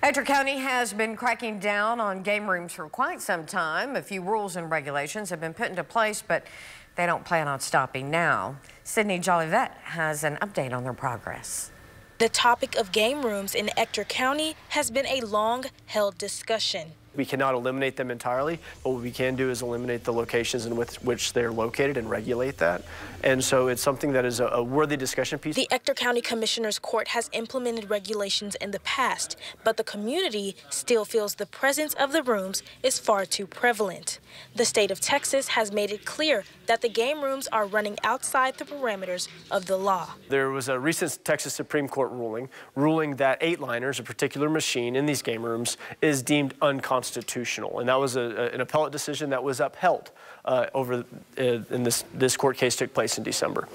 Ector County has been cracking down on game rooms for quite some time. A few rules and regulations have been put into place, but they don't plan on stopping now. Sydney Jolivet has an update on their progress. The topic of game rooms in Ector County has been a long-held discussion. We cannot eliminate them entirely, but what we can do is eliminate the locations in which, which they're located and regulate that. And so it's something that is a, a worthy discussion piece. The Ector County Commissioner's Court has implemented regulations in the past, but the community still feels the presence of the rooms is far too prevalent. The state of Texas has made it clear that the game rooms are running outside the parameters of the law. There was a recent Texas Supreme Court ruling, ruling that eight liners, a particular machine in these game rooms, is deemed unconstitutional unconstitutional. And that was a, an appellate decision that was upheld uh, over uh, in this, this court case took place in December.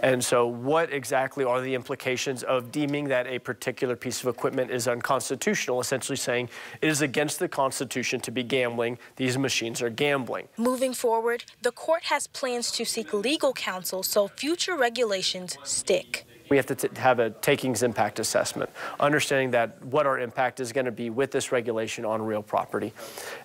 And so what exactly are the implications of deeming that a particular piece of equipment is unconstitutional, essentially saying it is against the Constitution to be gambling, these machines are gambling. Moving forward, the court has plans to seek legal counsel so future regulations stick. We have to have a takings impact assessment, understanding that what our impact is going to be with this regulation on real property.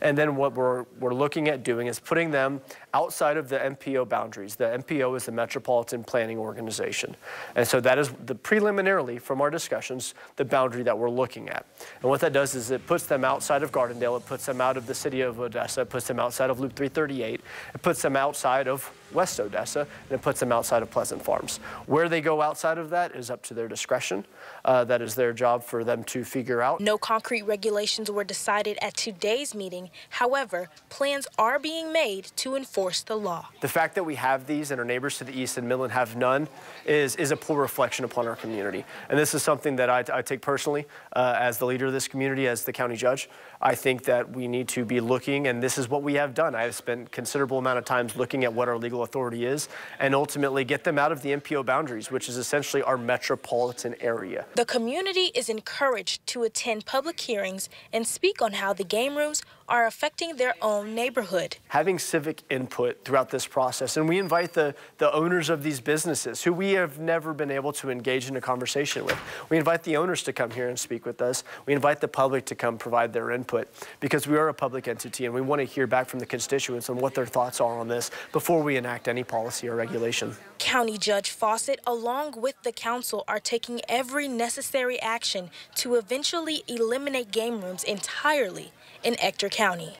And then what we're, we're looking at doing is putting them outside of the MPO boundaries. The MPO is the Metropolitan Planning Organization. And so that is the preliminarily from our discussions, the boundary that we're looking at. And what that does is it puts them outside of Gardendale, it puts them out of the city of Odessa, it puts them outside of Loop 338, it puts them outside of West Odessa, and it puts them outside of Pleasant Farms. Where they go outside of that is up to their discretion. Uh, that is their job for them to figure out. No concrete regulations were decided at today's meeting. However, plans are being made to enforce the law. The fact that we have these and our neighbors to the east and Midland have none is, is a poor reflection upon our community. And this is something that I, I take personally uh, as the leader of this community, as the county judge. I think that we need to be looking, and this is what we have done. I have spent considerable amount of time looking at what our legal authority is and ultimately get them out of the MPO boundaries, which is essentially our metropolitan area. The community is encouraged to attend public hearings and speak on how the game rooms are affecting their own neighborhood. Having civic input throughout this process, and we invite the, the owners of these businesses who we have never been able to engage in a conversation with. We invite the owners to come here and speak with us. We invite the public to come provide their input because we are a public entity and we want to hear back from the constituents on what their thoughts are on this before we enact any policy or regulation. County Judge Fawcett, along with the council, are taking every necessary action to eventually eliminate game rooms entirely in Ector County.